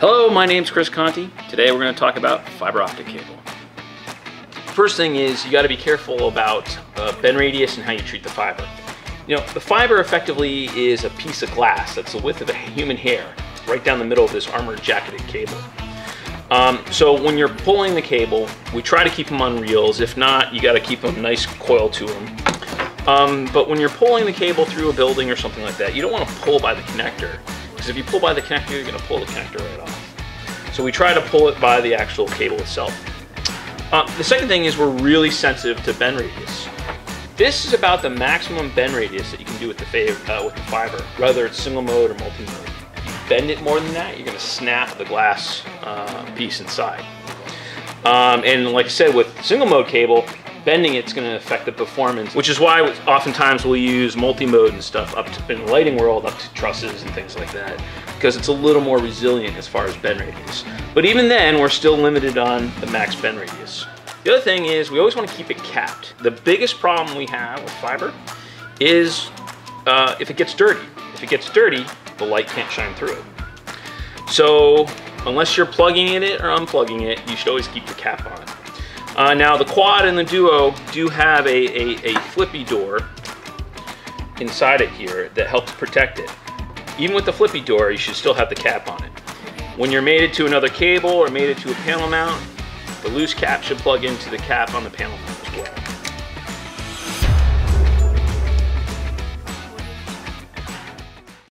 Hello, my name's Chris Conti. Today we're going to talk about fiber optic cable. First thing is you got to be careful about uh, bend radius and how you treat the fiber. You know, the fiber effectively is a piece of glass that's the width of a human hair right down the middle of this armored jacketed cable. Um, so when you're pulling the cable, we try to keep them on reels. If not, you got to keep a nice coil to them. Um, but when you're pulling the cable through a building or something like that, you don't want to pull by the connector. Because if you pull by the connector, you're going to pull the connector right off. So we try to pull it by the actual cable itself. Uh, the second thing is we're really sensitive to bend radius. This is about the maximum bend radius that you can do with the, uh, with the fiber, whether it's single mode or multi-mode bend it more than that, you're going to snap the glass uh, piece inside. Um, and like I said, with single mode cable, bending it's going to affect the performance, which is why oftentimes we'll use multi-mode and stuff up to, in the lighting world up to trusses and things like that, because it's a little more resilient as far as bend radius. But even then, we're still limited on the max bend radius. The other thing is we always want to keep it capped. The biggest problem we have with fiber is uh, if it gets dirty. If it gets dirty, the light can't shine through it. So unless you're plugging in it or unplugging it, you should always keep the cap on. Uh, now the quad and the duo do have a, a, a flippy door inside it here that helps protect it. Even with the flippy door, you should still have the cap on it. When you're mated to another cable or mated to a panel mount, the loose cap should plug into the cap on the panel mount.